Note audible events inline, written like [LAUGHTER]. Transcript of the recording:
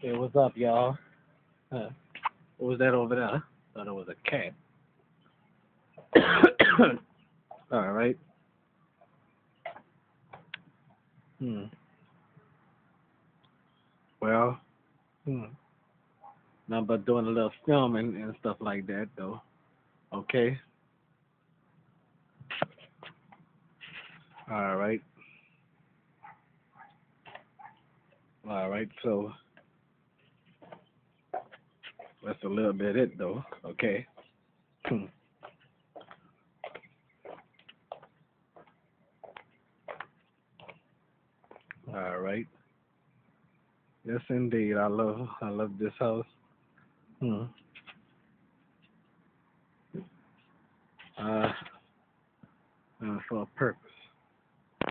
Hey, what's up, y'all? Huh. What was that over there? Thought it was a cat. [COUGHS] All right. Hmm. Well, hmm. Nothing but doing a little filming and stuff like that, though. Okay. All right. All right. So that's a little bit it, though. Okay. All right. Yes, indeed. I love I love this house. Hmm. Uh, uh for a purpose.